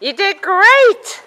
You did great!